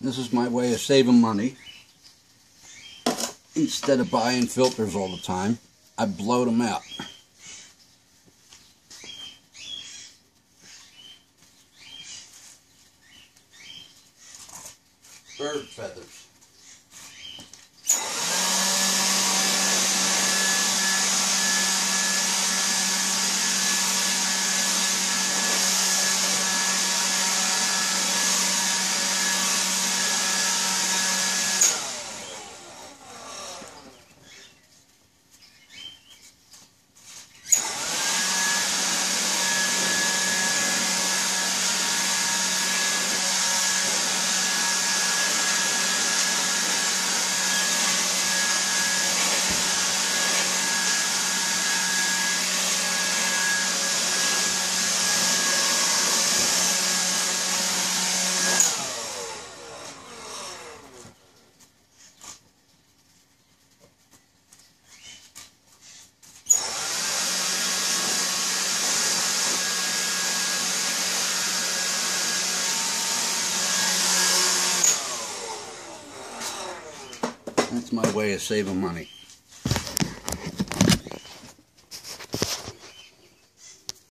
This is my way of saving money. Instead of buying filters all the time, I blow them out. Bird feathers. That's my way of saving money.